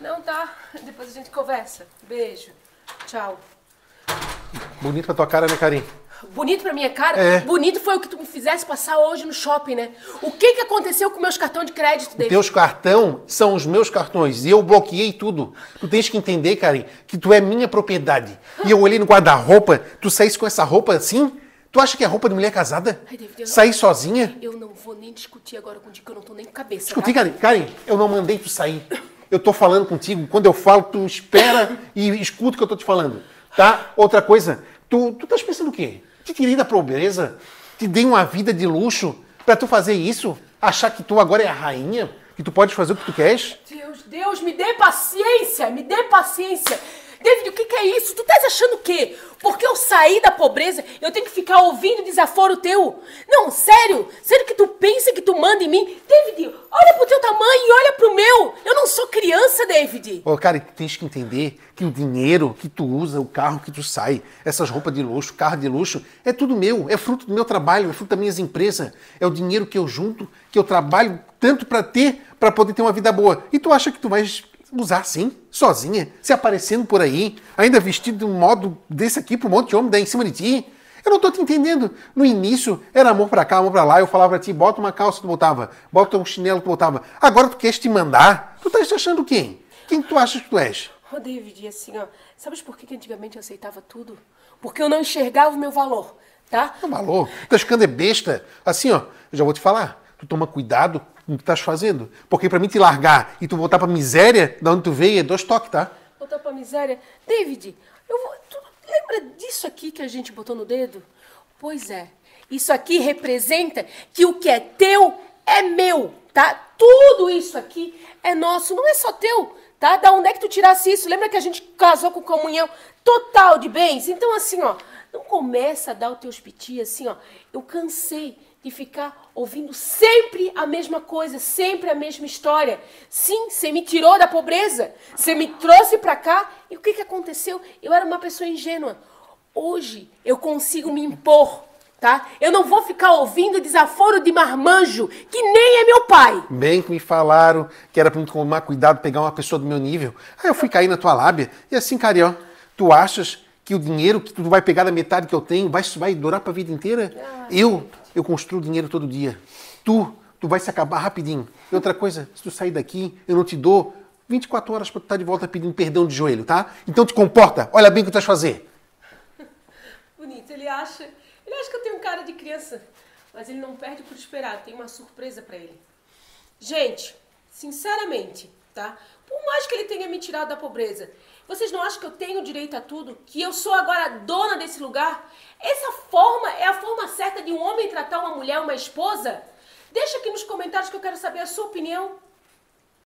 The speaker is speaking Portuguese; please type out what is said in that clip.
Não, tá. Depois a gente conversa. Beijo. Tchau. Bonito pra tua cara, né, Karim? Bonito pra minha cara? É. Bonito foi o que tu me fizesse passar hoje no shopping, né? O que que aconteceu com meus cartões de crédito, David? Teus cartão são os meus cartões e eu bloqueei tudo. Tu tens que entender, Karim, que tu é minha propriedade. E eu olhei no guarda-roupa, tu saísse com essa roupa assim? Tu acha que é roupa de mulher casada? Ai, David, eu não- Sair sozinha? Eu não vou nem discutir agora contigo, que eu não tô nem com cabeça. Escuta, tá? Karim, Karim, eu não mandei tu sair. Eu tô falando contigo. Quando eu falo, tu espera e escuta o que eu tô te falando. Tá? Outra coisa, tu, tu estás pensando o quê? Te tirei da pobreza? Te dei uma vida de luxo pra tu fazer isso? Achar que tu agora é a rainha? Que tu pode fazer o que tu queres? Deus, Deus, me dê paciência, me dê paciência. David, o que, que é isso? Tu estás achando o quê? Porque eu saí da pobreza, eu tenho que ficar ouvindo desaforo teu? Não, sério? Sério que tu pensa que tu manda em mim? David, olha pro teu tamanho e olha pro meu. Eu não sou criança, David. Ô, cara, tu tens que entender que o dinheiro que tu usa, o carro que tu sai, essas roupas de luxo, carro de luxo, é tudo meu, é fruto do meu trabalho, é fruto das minhas empresas, é o dinheiro que eu junto, que eu trabalho tanto pra ter, pra poder ter uma vida boa. E tu acha que tu vais usar assim, sozinha, se aparecendo por aí, ainda vestido de um modo desse aqui pro monte de homem dar em cima de ti? Eu não tô te entendendo. No início era amor pra cá, amor pra lá. Eu falava pra ti, bota uma calça, tu botava. Bota um chinelo, tu botava. Agora tu queres te mandar? Tu tá te achando quem? Quem tu achas que tu és? Ô, David, assim, ó, sabes por que que antigamente eu aceitava tudo? Porque eu não enxergava o meu valor, tá? Tá maluco? Tá ficando é besta. Assim, ó, eu já vou te falar. Tu toma cuidado com o que estás fazendo. Porque pra mim te largar e tu voltar pra miséria, da onde tu veio, é dois toques, tá? Botar pra miséria. David, eu vou. Tu lembra disso aqui que a gente botou no dedo? Pois é. Isso aqui representa que o que é teu é meu, tá? Tudo isso aqui é nosso, não é só teu, tá? Da onde é que tu tirasse isso? Lembra que a gente casou com comunhão total de bens? Então, assim, ó, não começa a dar os teus piti assim, ó. Eu cansei de ficar ouvindo sempre a mesma coisa, sempre a mesma história. Sim, você me tirou da pobreza, você me trouxe pra cá e o que que aconteceu? Eu era uma pessoa ingênua. Hoje eu consigo me impor, tá? Eu não vou ficar ouvindo desaforo de marmanjo, que nem é meu pai. Bem que me falaram que era pra me tomar cuidado, pegar uma pessoa do meu nível. Aí eu fui cair na tua lábia. E assim, Carió, tu achas que o dinheiro que tu vai pegar da metade que eu tenho vai, vai durar pra vida inteira? Eu, eu construo dinheiro todo dia. Tu, tu vai se acabar rapidinho. E outra coisa, se tu sair daqui, eu não te dou 24 horas pra tu estar de volta pedindo perdão de joelho, tá? Então te comporta, olha bem o que tu vais fazer. Bonito, ele acha, ele acha que eu tenho cara de criança, mas ele não perde por esperar, tem uma surpresa pra ele. Gente, sinceramente, tá? Por mais que ele tenha me tirado da pobreza, vocês não acham que eu tenho direito a tudo? Que eu sou agora dona desse lugar? Essa forma é a forma certa de um homem tratar uma mulher, uma esposa? Deixa aqui nos comentários que eu quero saber a sua opinião.